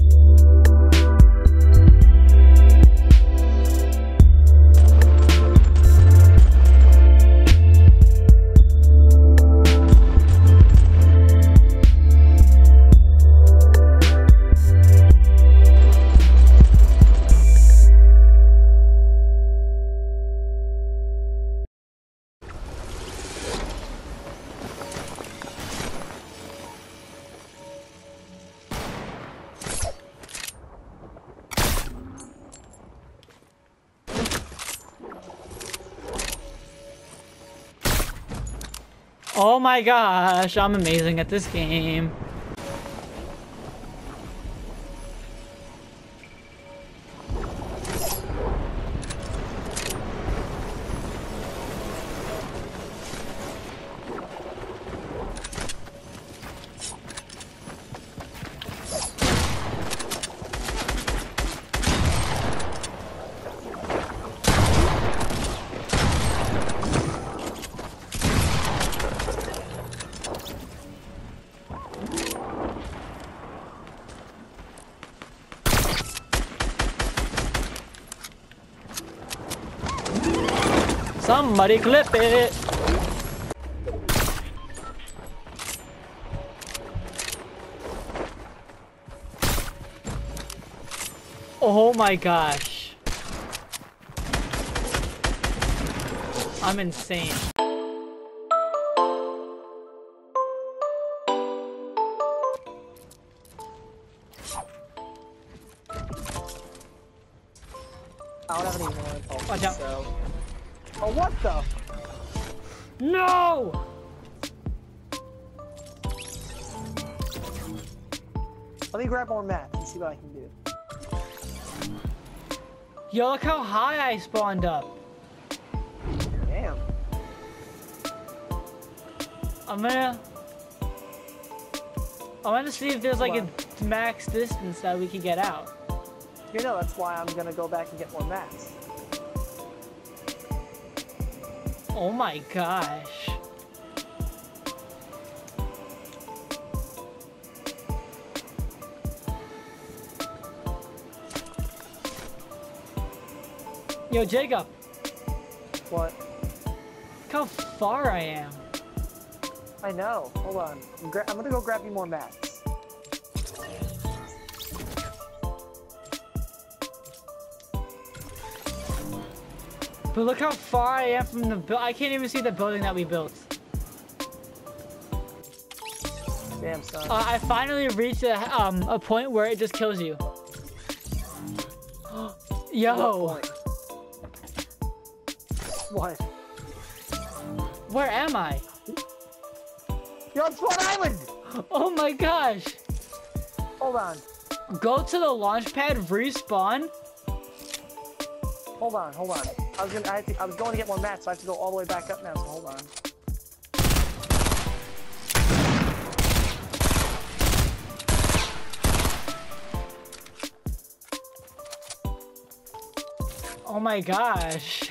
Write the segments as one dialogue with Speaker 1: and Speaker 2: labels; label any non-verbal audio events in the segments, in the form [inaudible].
Speaker 1: 嗯。Oh my gosh, I'm amazing at this game. Somebody clip it! Oh my gosh. I'm insane.
Speaker 2: I don't have any more.
Speaker 1: Watch out.
Speaker 2: So. Oh, what the?
Speaker 1: No!
Speaker 2: Let me grab more mats and see what I can do.
Speaker 1: Yo, look how high I spawned up.
Speaker 2: Damn.
Speaker 1: I'm gonna... I want to see if there's like a max distance that we can get out.
Speaker 2: You know, that's why I'm gonna go back and get more mats.
Speaker 1: Oh my gosh. Yo, Jacob,
Speaker 2: What?
Speaker 1: look how far I am.
Speaker 2: I know. Hold on. I'm, I'm gonna go grab you more mats.
Speaker 1: But look how far I am from the I can't even see the building that we built.
Speaker 2: Damn, son.
Speaker 1: Uh, I finally reached a, um, a point where it just kills you. [gasps] Yo,
Speaker 2: What
Speaker 1: where am I?
Speaker 2: You're on Spawn Island! [gasps]
Speaker 1: Oh my gosh.
Speaker 2: Hold on.
Speaker 1: Go to the launch pad, respawn.
Speaker 2: Hold on, hold on. I was gonna I, to, I was going to get more mats, so I have to go all the way back up now, so hold on.
Speaker 1: Oh my gosh.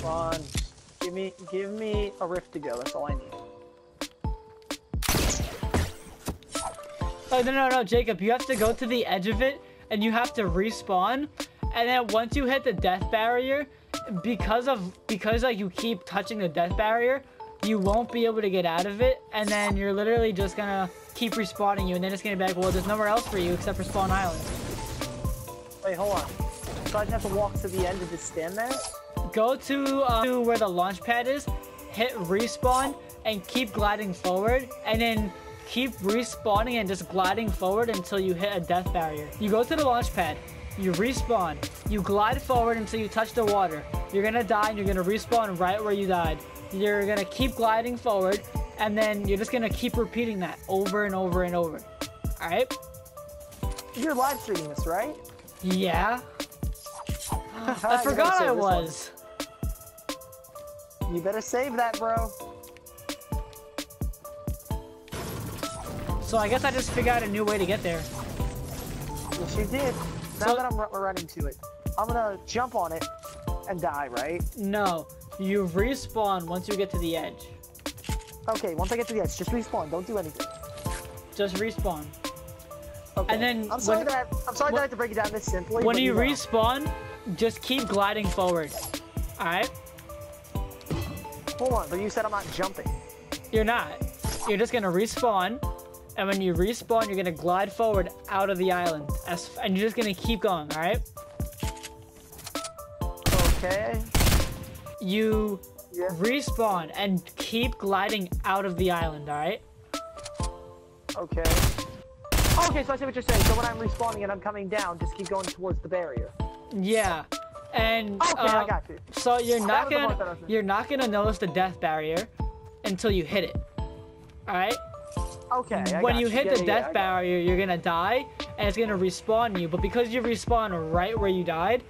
Speaker 2: Come on. Give me give me a rift to go, that's all I need.
Speaker 1: Oh, no, no, no, Jacob, you have to go to the edge of it and you have to respawn. And then once you hit the death barrier, because of, because like you keep touching the death barrier, you won't be able to get out of it. And then you're literally just gonna keep respawning you. And then it's gonna be like, well, there's nowhere else for you except for Spawn Island.
Speaker 2: Wait, hold on. So I just have to walk to the end of this stand there?
Speaker 1: Go to, uh, to where the launch pad is, hit respawn, and keep gliding forward. And then keep respawning and just gliding forward until you hit a death barrier. You go to the launch pad, you respawn, you glide forward until you touch the water. You're gonna die and you're gonna respawn right where you died. You're gonna keep gliding forward and then you're just gonna keep repeating that over and over and over. Alright?
Speaker 2: You're live streaming this, right?
Speaker 1: Yeah. [laughs]
Speaker 2: I
Speaker 1: I forgot I was.
Speaker 2: You better save that, bro.
Speaker 1: So I guess I just figured out a new way to get there.
Speaker 2: Yes, you did. Now
Speaker 1: So-
Speaker 2: that I'm ru- running to it, I'm gonna jump on it, and die, right?
Speaker 1: No, you respawn once you get to the edge.
Speaker 2: Okay, once I get to the edge, just respawn. Don't do anything.
Speaker 1: Just respawn.
Speaker 2: Okay.
Speaker 1: And then
Speaker 2: I'm sorry
Speaker 1: when-
Speaker 2: that I, I'm sorry
Speaker 1: when-
Speaker 2: that I have to break it down this simply.
Speaker 1: When you
Speaker 2: know.
Speaker 1: respawn, just keep gliding forward. Alright?
Speaker 2: hold on, but you said I'm not jumping.
Speaker 1: You're not. You're just gonna respawn, and when you respawn, you're gonna glide forward out of the island. As, and you're just gonna keep going, alright?
Speaker 2: Okay.
Speaker 1: You
Speaker 2: Yeah.
Speaker 1: respawn and keep gliding out of the island, alright?
Speaker 2: Okay. Okay, so I see what you're saying. So when I'm respawning and I'm coming down, just keep going towards the barrier.
Speaker 1: Yeah. And
Speaker 2: Okay, I
Speaker 1: uh,
Speaker 2: got you.
Speaker 1: so you're not
Speaker 2: was the part that I
Speaker 1: gonna you're not gonna notice the death barrier until you hit it. Alright?
Speaker 2: Okay. I
Speaker 1: when
Speaker 2: got
Speaker 1: you hit
Speaker 2: Yeah,
Speaker 1: the death
Speaker 2: yeah,
Speaker 1: barrier, you're gonna die, and it's gonna respawn you. But because you respawn right where you died,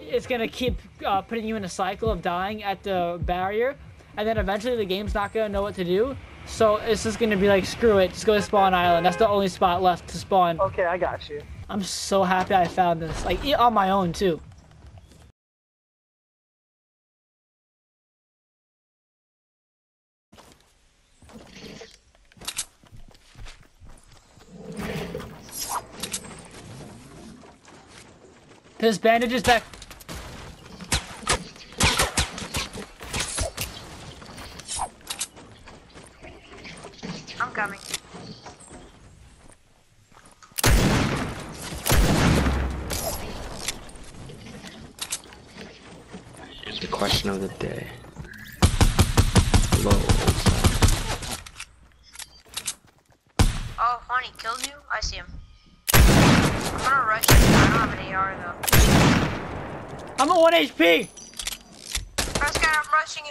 Speaker 1: it's gonna keep uh, putting you in a cycle of dying at the barrier, and then eventually the game's not gonna know what to do. So it's just gonna be like, screw it, just go to Spawn Island. That's the only spot left to spawn.
Speaker 2: Okay, I got you.
Speaker 1: I'm so happy I found this, like on my own too. There's bandages back.
Speaker 3: I'm coming.
Speaker 4: Here's the question of the day. Hello.
Speaker 3: Oh, funny, killed you? I see him. I'm gonna rush. I don't have an AR though.
Speaker 1: I'm at 1 HP!
Speaker 3: Press guy, I'm rushing.